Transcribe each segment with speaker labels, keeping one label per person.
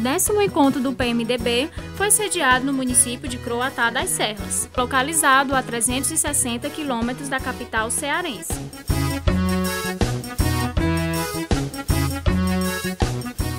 Speaker 1: décimo encontro do PMDB foi sediado no município de Croatá das Serras, localizado a 360 quilômetros da capital cearense.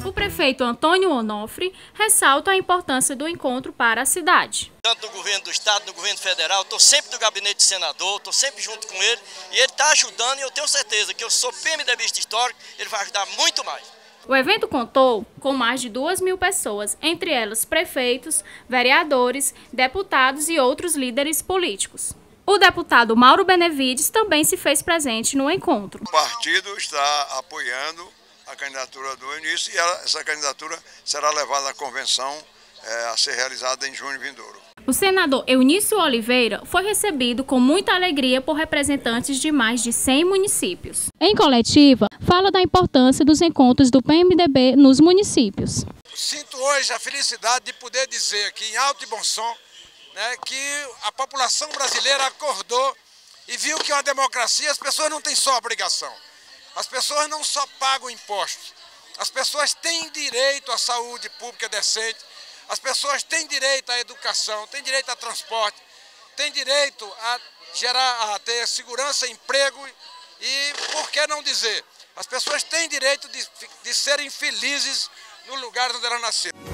Speaker 1: O prefeito Antônio Onofre ressalta a importância do encontro para a cidade.
Speaker 2: Tanto no governo do estado, no governo federal, estou sempre no gabinete do senador, estou sempre junto com ele e ele está ajudando e eu tenho certeza que eu sou PMDBista histórico, ele vai ajudar muito mais.
Speaker 1: O evento contou com mais de duas mil pessoas, entre elas prefeitos, vereadores, deputados e outros líderes políticos. O deputado Mauro Benevides também se fez presente no encontro.
Speaker 3: O partido está apoiando a candidatura do Eunício e essa candidatura será levada à convenção é, a ser realizada em junho vindouro.
Speaker 1: O senador Eunício Oliveira foi recebido com muita alegria por representantes de mais de 100 municípios. Em coletiva, fala da importância dos encontros do PMDB nos municípios.
Speaker 4: Sinto hoje a felicidade de poder dizer aqui em alto e bom som né, que a população brasileira acordou e viu que uma democracia as pessoas não têm só obrigação, as pessoas não só pagam impostos, as pessoas têm direito à saúde pública decente, as pessoas têm direito à educação, têm direito a transporte, têm direito a gerar, a ter segurança, emprego e, por que não dizer, as pessoas têm direito de, de serem felizes no lugar onde elas nasceram.